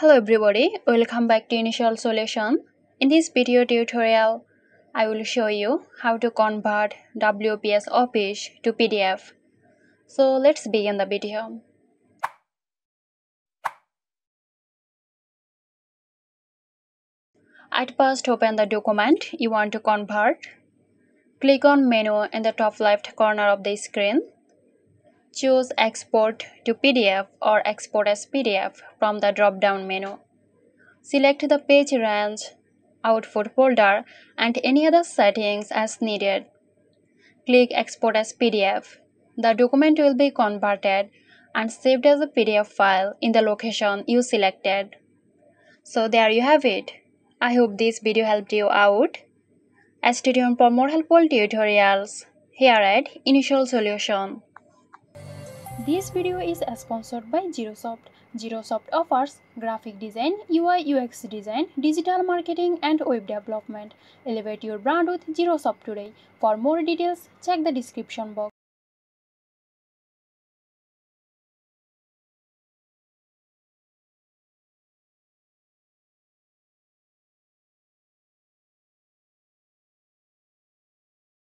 Hello everybody, welcome back to Initial Solution. In this video tutorial, I will show you how to convert WPS Office to PDF. So let's begin the video. At first open the document you want to convert. Click on menu in the top left corner of the screen Choose Export to PDF or Export as PDF from the drop-down menu. Select the page range, output folder and any other settings as needed. Click Export as PDF. The document will be converted and saved as a PDF file in the location you selected. So there you have it. I hope this video helped you out. Stay tuned for more helpful tutorials here at Initial Solution. This video is sponsored by Girosoft. Girosoft offers graphic design, UI UX design, digital marketing and web development. Elevate your brand with Girosoft today. For more details, check the description box.